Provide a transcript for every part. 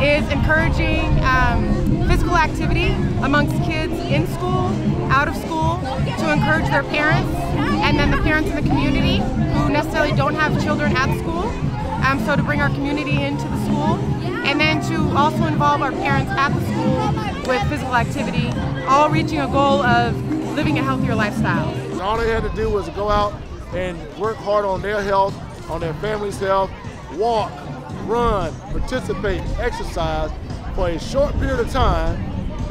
encouraging um, physical activity amongst kids in school, out of school, to encourage their parents, and then the parents in the community who necessarily don't have children at school. Um, so to bring our community into the school, and then to also involve our parents at the school with physical activity, all reaching a goal of living a healthier lifestyle. All they had to do was go out and work hard on their health, on their family's health, walk, run, participate, exercise for a short period of time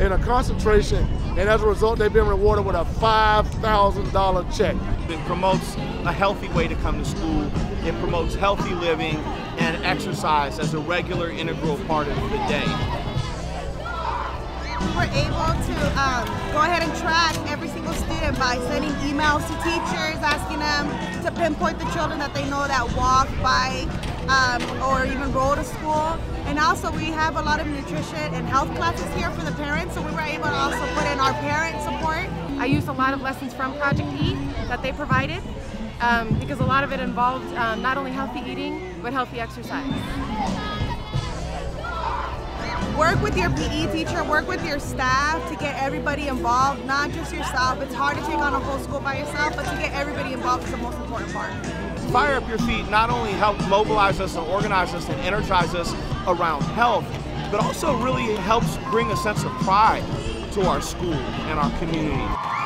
in a concentration, and as a result, they've been rewarded with a $5,000 check. It promotes a healthy way to come to school. It promotes healthy living and exercise as a regular integral part of the day. We were able to um, go ahead and track every single student by sending emails to teachers, asking them to pinpoint the children that they know that walk, bike, um, or even roll to school. And also we have a lot of nutrition and health classes here for the parents, so we were able to also put in our parent support. I used a lot of lessons from Project Eat that they provided um, because a lot of it involved um, not only healthy eating, but healthy exercise. Work with your PE teacher, work with your staff to get everybody involved, not just yourself. It's hard to take on a whole school by yourself, but to get everybody involved is the most important part. Fire Up Your Feet not only helps mobilize us and organize us and energize us around health, but also really helps bring a sense of pride to our school and our community.